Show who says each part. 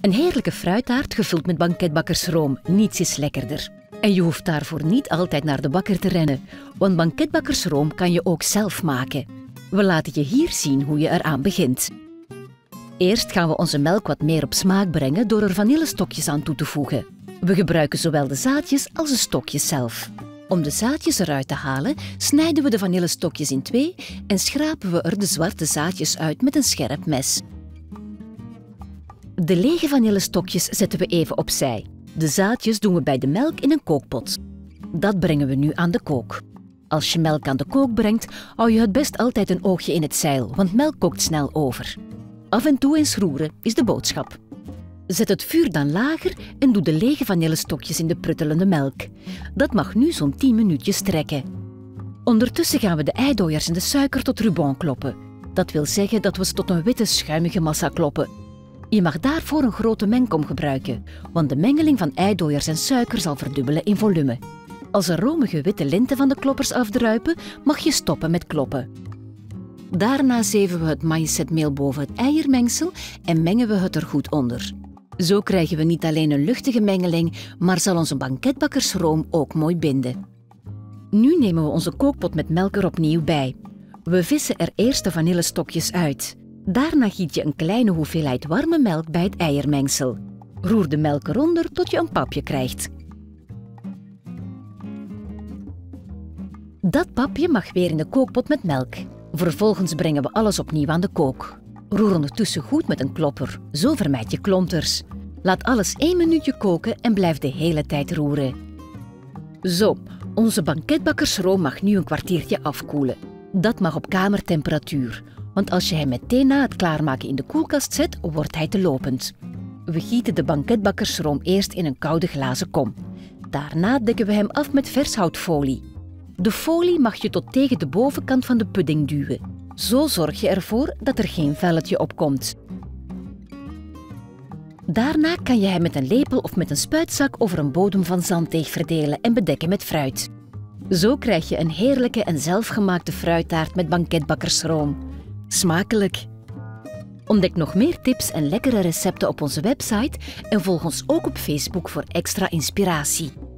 Speaker 1: Een heerlijke fruittaart gevuld met banketbakkersroom. Niets is lekkerder. En je hoeft daarvoor niet altijd naar de bakker te rennen, want banketbakkersroom kan je ook zelf maken. We laten je hier zien hoe je eraan begint. Eerst gaan we onze melk wat meer op smaak brengen door er vanillestokjes aan toe te voegen. We gebruiken zowel de zaadjes als de stokjes zelf. Om de zaadjes eruit te halen, snijden we de vanillestokjes in twee en schrapen we er de zwarte zaadjes uit met een scherp mes. De lege vanillestokjes zetten we even opzij. De zaadjes doen we bij de melk in een kookpot. Dat brengen we nu aan de kook. Als je melk aan de kook brengt, hou je het best altijd een oogje in het zeil, want melk kookt snel over. Af en toe eens roeren is de boodschap. Zet het vuur dan lager en doe de lege vanillestokjes in de pruttelende melk. Dat mag nu zo'n 10 minuutjes trekken. Ondertussen gaan we de eidooiers en de suiker tot ruban kloppen. Dat wil zeggen dat we ze tot een witte schuimige massa kloppen. Je mag daarvoor een grote mengkom gebruiken, want de mengeling van eidooiers en suiker zal verdubbelen in volume. Als er romige witte linten van de kloppers afdruipen, mag je stoppen met kloppen. Daarna zeven we het maïszetmeel boven het eiermengsel en mengen we het er goed onder. Zo krijgen we niet alleen een luchtige mengeling, maar zal onze banketbakkersroom ook mooi binden. Nu nemen we onze kookpot met melk er opnieuw bij. We vissen er eerst de vanillestokjes uit. Daarna giet je een kleine hoeveelheid warme melk bij het eiermengsel. Roer de melk eronder tot je een papje krijgt. Dat papje mag weer in de kookpot met melk. Vervolgens brengen we alles opnieuw aan de kook. Roer ondertussen goed met een klopper, zo vermijd je klonters. Laat alles één minuutje koken en blijf de hele tijd roeren. Zo, onze banketbakkersroom mag nu een kwartiertje afkoelen. Dat mag op kamertemperatuur, want als je hem meteen na het klaarmaken in de koelkast zet, wordt hij te lopend. We gieten de banketbakkersroom eerst in een koude glazen kom. Daarna dekken we hem af met vershoutfolie. De folie mag je tot tegen de bovenkant van de pudding duwen. Zo zorg je ervoor dat er geen velletje op komt. Daarna kan je hem met een lepel of met een spuitzak over een bodem van zanddeeg verdelen en bedekken met fruit. Zo krijg je een heerlijke en zelfgemaakte fruittaart met banketbakkersroom. Smakelijk! Ontdek nog meer tips en lekkere recepten op onze website en volg ons ook op Facebook voor extra inspiratie.